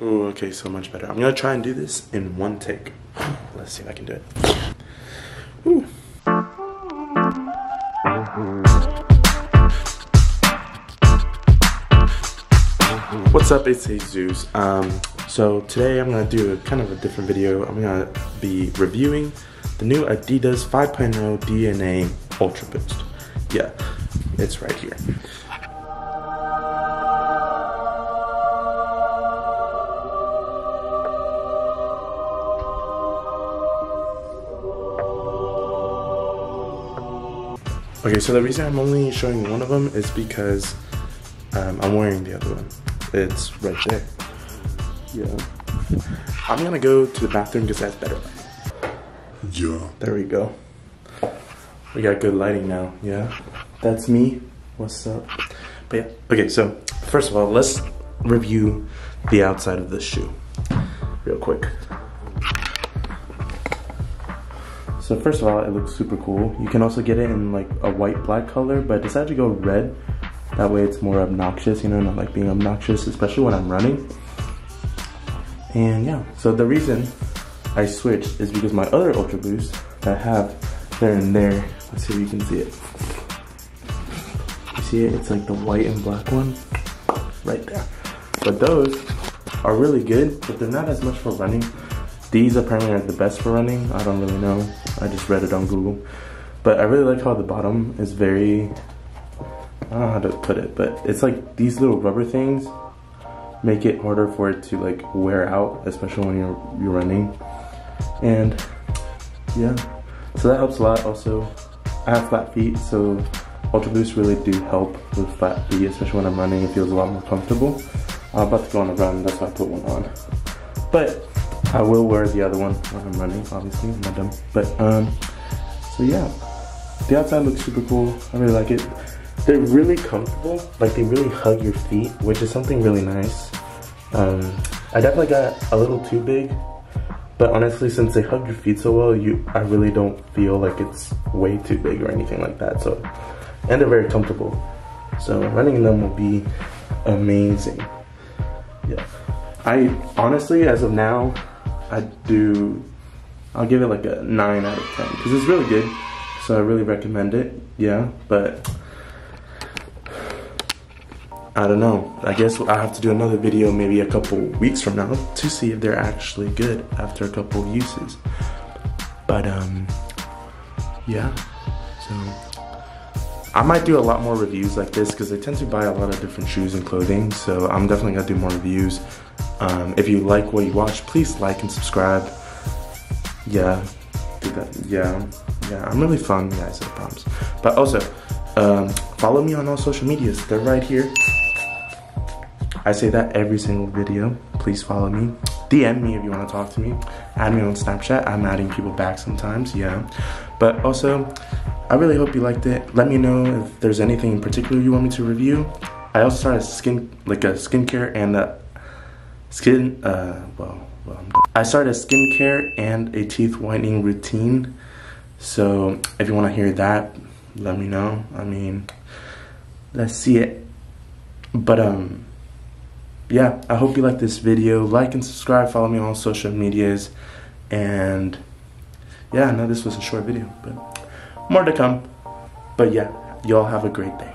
Okay, so much better. I'm gonna try and do this in one take. Let's see if I can do it. Ooh. What's up, it's Jesus. Um, so today I'm gonna do a kind of a different video. I'm gonna be reviewing the new Adidas 5.0 DNA Ultra Boost. Yeah, it's right here. Okay, so the reason I'm only showing one of them is because um, I'm wearing the other one. It's right there. Yeah. I'm gonna go to the bathroom because that's better. Yeah. There we go. We got good lighting now, yeah? That's me. What's up? But yeah, okay, so first of all, let's review the outside of this shoe real quick. So first of all, it looks super cool. You can also get it in like a white black color, but I decided to go red. That way it's more obnoxious, you know, not like being obnoxious, especially when I'm running. And yeah, so the reason I switched is because my other Ultra Boost that I have, they're in there. Let's see if you can see it. You see it? It's like the white and black one right there. But those are really good, but they're not as much for running. These apparently are the best for running. I don't really know. I just read it on Google. But I really like how the bottom is very, I don't know how to put it, but it's like these little rubber things make it harder for it to like wear out, especially when you're, you're running. And yeah, so that helps a lot. Also, I have flat feet, so Ultra Boost really do help with flat feet, especially when I'm running. It feels a lot more comfortable. I'm about to go on a run, that's why I put one on. But I will wear the other one when I'm running, obviously, I'm not dumb. But, um, so yeah. The outside looks super cool. I really like it. They're really comfortable. Like, they really hug your feet, which is something really nice. Um, I definitely got a little too big. But honestly, since they hug your feet so well, you I really don't feel like it's way too big or anything like that. So, and they're very comfortable. So running in them will be amazing. Yeah. I honestly, as of now, I do, I'll give it like a 9 out of 10 because it's really good. So I really recommend it. Yeah, but I don't know. I guess I have to do another video maybe a couple weeks from now to see if they're actually good after a couple uses. But um, yeah. So I might do a lot more reviews like this because I tend to buy a lot of different shoes and clothing. So I'm definitely gonna do more reviews. Um, if you like what you watch, please like and subscribe. Yeah. Yeah, yeah. I'm really fun, guys. I promise. But also, um, follow me on all social medias. They're right here. I say that every single video. Please follow me. DM me if you want to talk to me. Add me on Snapchat. I'm adding people back sometimes. Yeah. But also, I really hope you liked it. Let me know if there's anything in particular you want me to review. I also started skin like a skincare and a skin uh well well I started a skincare and a teeth whitening routine. So if you want to hear that, let me know. I mean, let's see it. But um yeah, I hope you like this video. Like and subscribe, follow me on social medias. And yeah, I know this was a short video, but more to come. But yeah, y'all have a great day.